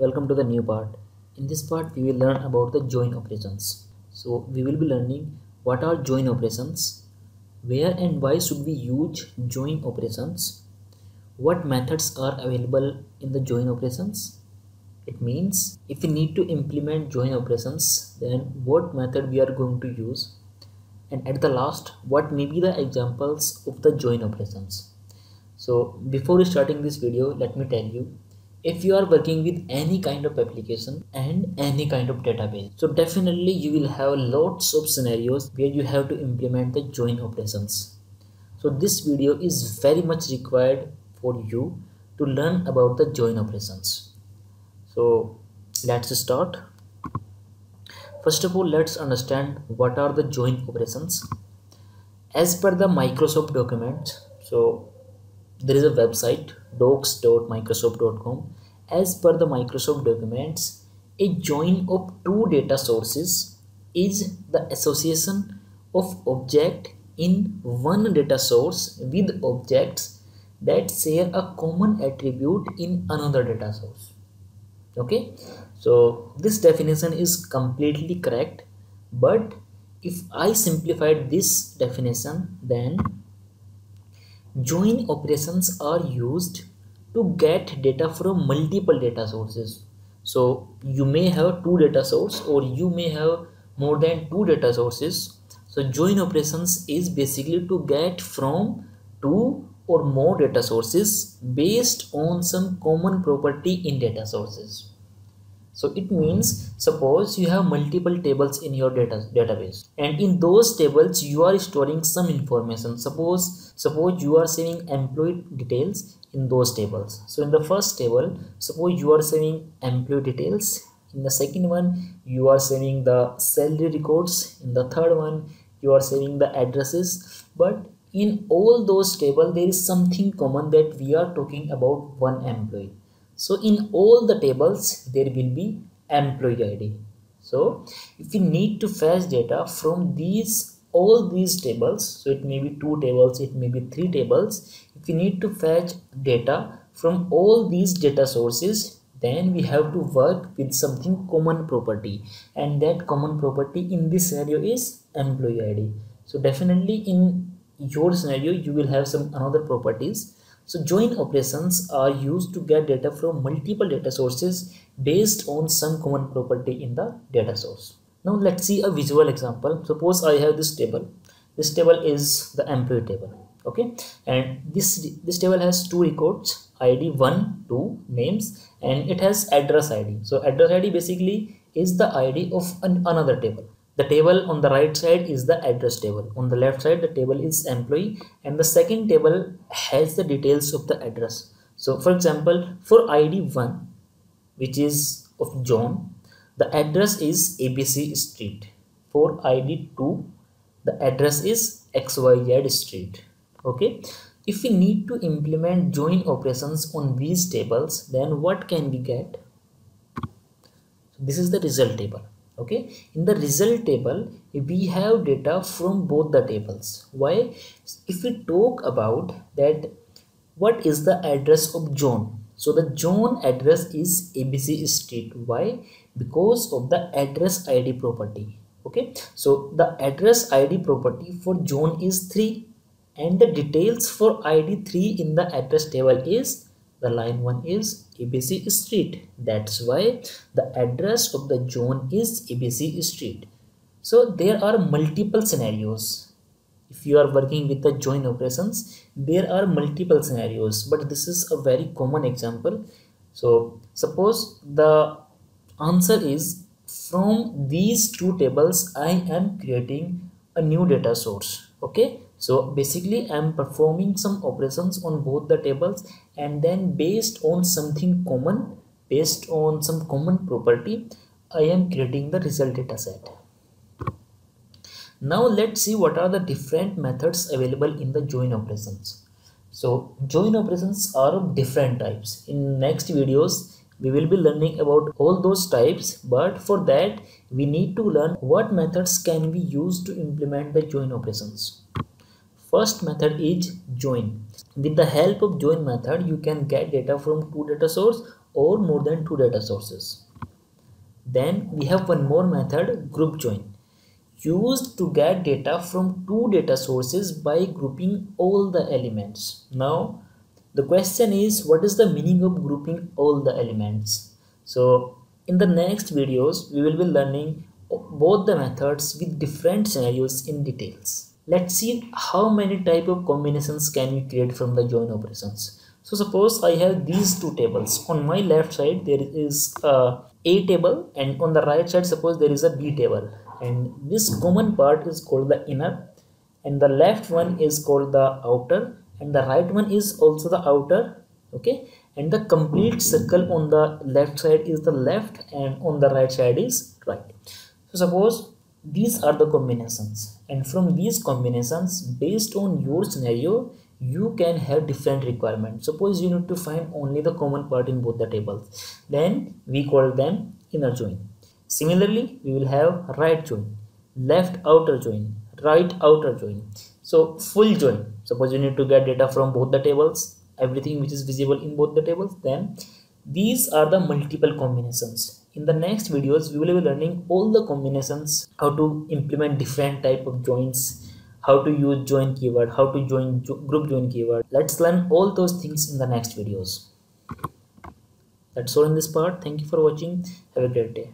welcome to the new part. In this part we will learn about the join operations. So we will be learning what are join operations where and why should we use join operations what methods are available in the join operations. It means if we need to implement join operations then what method we are going to use. And at the last what may be the examples of the join operations. So before starting this video let me tell you if you are working with any kind of application and any kind of database. So definitely you will have lots of scenarios where you have to implement the join operations. So this video is very much required for you to learn about the join operations. So let's start. First of all let's understand what are the join operations. As per the microsoft document so there is a website docs.microsoft.com as per the microsoft documents a join of two data sources is the association of object in one data source with objects that share a common attribute in another data source. Okay? So this definition is completely correct but if i simplified this definition then join operations are used to get data from multiple data sources. So you may have two data source or you may have more than two data sources. So join operations is basically to get from two or more data sources based on some common property in data sources so it means suppose you have multiple tables in your data database and in those tables you are storing some information. Suppose suppose you are saving employee details in those tables. So in the first table suppose you are saving employee details. In the second one you are saving the salary records. In the third one you are saving the addresses. But in all those table there is something common that we are talking about one employee so in all the tables there will be employee id so if we need to fetch data from these all these tables so it may be two tables it may be three tables if we need to fetch data from all these data sources then we have to work with something common property. And that common property in this scenario is employee id so definitely in your scenario you will have some another properties so join operations are used to get data from multiple data sources based on some common property in the data source. Now let's see a visual example. Suppose I have this table. This table is the employee table. Okay, and this this table has two records id 1 2 names and it has address id so address id basically is the id of an, another table the table on the right side is the address table. On the left side the table is employee and the second table has the details of the address. So for example for id 1 which is of john the address is abc street. For id 2 the address is xyz street. Okay? If we need to implement join operations on these tables then what can we get? So this is the result table okay? In the result table we have data from both the tables. Why? If we talk about that what is the address of john so the john address is abc street. Why? Because of the address id property. Okay? So the address id property for john is 3 and the details for id 3 in the address table is the line 1 is ABC Street. That's why the address of the john is ABC Street. So there are multiple scenarios. If you are working with the join operations, there are multiple scenarios, but this is a very common example. So suppose the answer is from these two tables, I am creating a new data source. Okay, so basically i'm performing some operations on both the tables and then based on something common based on some common property i am creating the result data set. Now let's see what are the different methods available in the join operations. So join operations are of different types. In next videos we will be learning about all those types but for that we need to learn what methods can we use to implement the join operations First method is join. With the help of join method, you can get data from two data source or more than two data sources. Then we have one more method group join used to get data from two data sources by grouping all the elements. Now the question is what is the meaning of grouping all the elements? So in the next videos we will be learning both the methods with different scenarios in details. Let's see how many type of combinations can we create from the join operations. So suppose I have these two tables. On my left side there is a A table and on the right side suppose there is a B table and this common part is called the inner and the left one is called the outer and the right one is also the outer okay and the complete circle on the left side is the left and on the right side is right so suppose these are the combinations and from these combinations based on your scenario you can have different requirements. Suppose you need to find only the common part in both the tables. Then we call them inner join. Similarly we will have right join left outer join right outer join. So full join. Suppose you need to get data from both the tables everything which is visible in both the tables then these are the multiple combinations in the next videos we will be learning all the combinations how to implement different type of joins how to use join keyword how to join jo group join keyword. Let's learn all those things in the next videos. That's all in this part. Thank you for watching. Have a great day